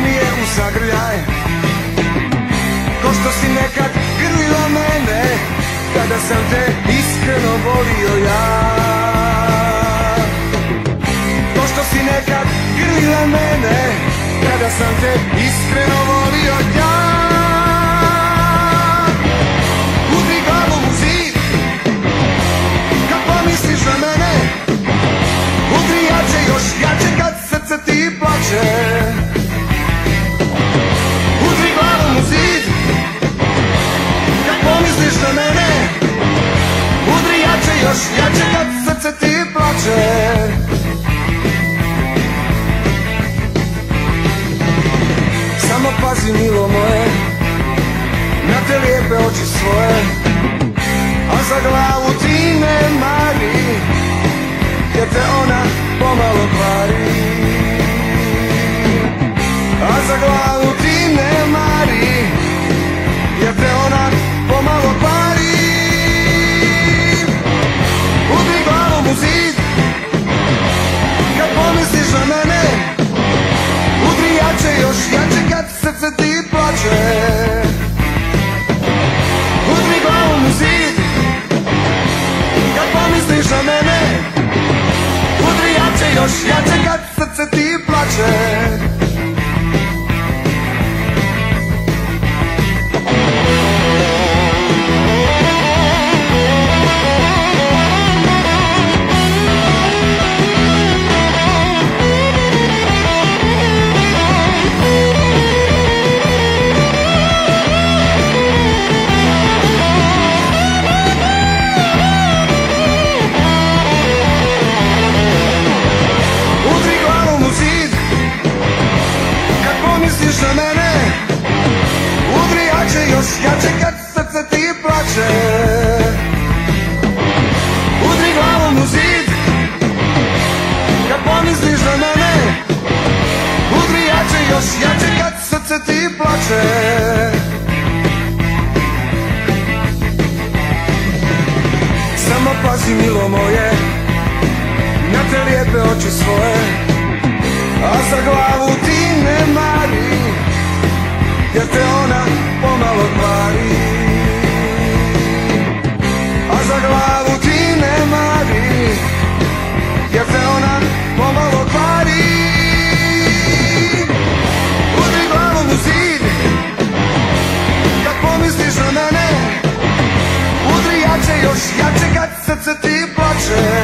mi je u zagrljaj Ko što si nekad grlila mene Kada sam te iskreno volio ja. Ko što si nekad grlila mene Kada sam te iskreno volio ja na mene Udri jače, još jače kad srce ti plače. Samo pazi milo moje Na te lijepe oči svoje A za glavu ti ne mari Jer te ona pomalo jače, još jače još jače kad srce ti plače. Udri glavom u zid Kad pomisliš na mene. Udri jače, još jače kad srce ti plače. Samo pazi milo moje na te lijepe oči svoje A za glavu ti nema Ja čekaj srce ti plače.